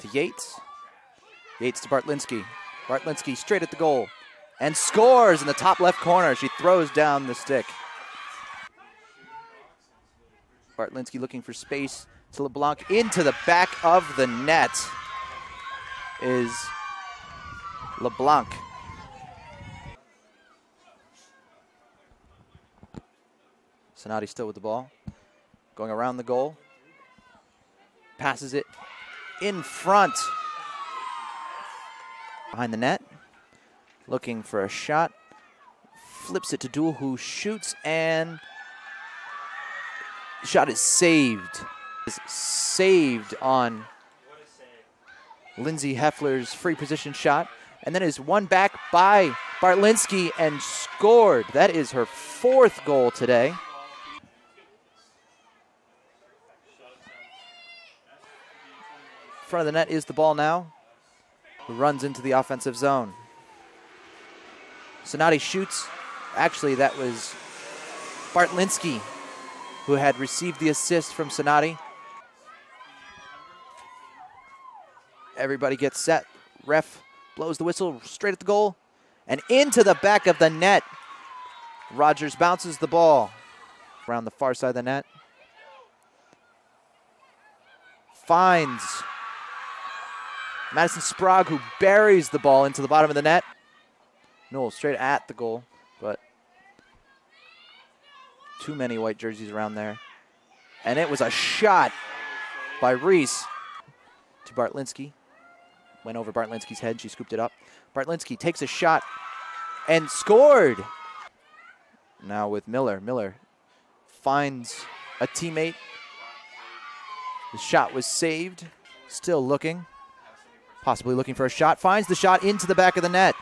to Yates. Yates to Bartlinski. Bartlinski straight at the goal and scores in the top left corner. She throws down the stick. Bartlinski looking for space to LeBlanc into the back of the net is LeBlanc. Sonati still with the ball. Going around the goal. Passes it in front. Behind the net. Looking for a shot. Flips it to Duel, who shoots and shot is saved. Is saved on Lindsay Heffler's free position shot. And then is won back by Bartlinski and scored. That is her fourth goal today. Front of the net is the ball now. Who runs into the offensive zone. Sonati shoots. Actually, that was Bartlinski who had received the assist from Sonati. Everybody gets set. Ref blows the whistle straight at the goal and into the back of the net. Rogers bounces the ball around the far side of the net. Finds Madison Sprague, who buries the ball into the bottom of the net. No, straight at the goal, but too many white jerseys around there. And it was a shot by Reese to Bartlinski. Went over Bartlinski's head. She scooped it up. Bartlinski takes a shot and scored. Now with Miller. Miller finds a teammate. The shot was saved. Still looking. Possibly looking for a shot. Finds the shot into the back of the net.